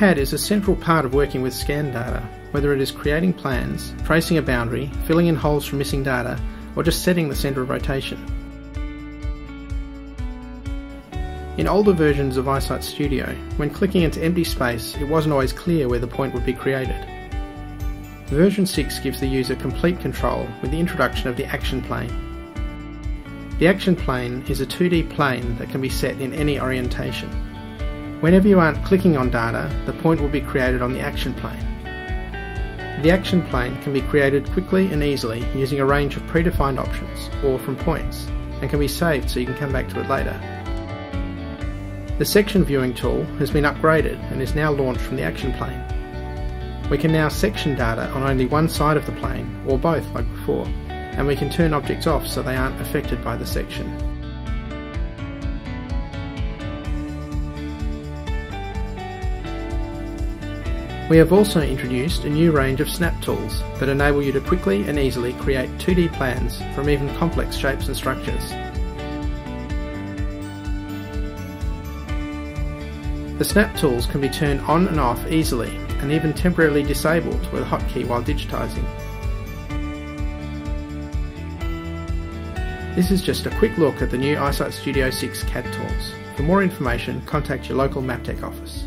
CAD is a central part of working with scan data, whether it is creating plans, tracing a boundary, filling in holes from missing data, or just setting the centre of rotation. In older versions of I-Site Studio, when clicking into empty space, it wasn't always clear where the point would be created. Version 6 gives the user complete control with the introduction of the action plane. The action plane is a 2D plane that can be set in any orientation. Whenever you aren't clicking on data, the point will be created on the action plane. The action plane can be created quickly and easily using a range of predefined options or from points and can be saved so you can come back to it later. The section viewing tool has been upgraded and is now launched from the action plane. We can now section data on only one side of the plane or both like before and we can turn objects off so they aren't affected by the section. We have also introduced a new range of snap tools that enable you to quickly and easily create 2D plans from even complex shapes and structures. The snap tools can be turned on and off easily and even temporarily disabled with a hotkey while digitising. This is just a quick look at the new I-Site Studio 6 CAD tools. For more information, contact your local Maptek office.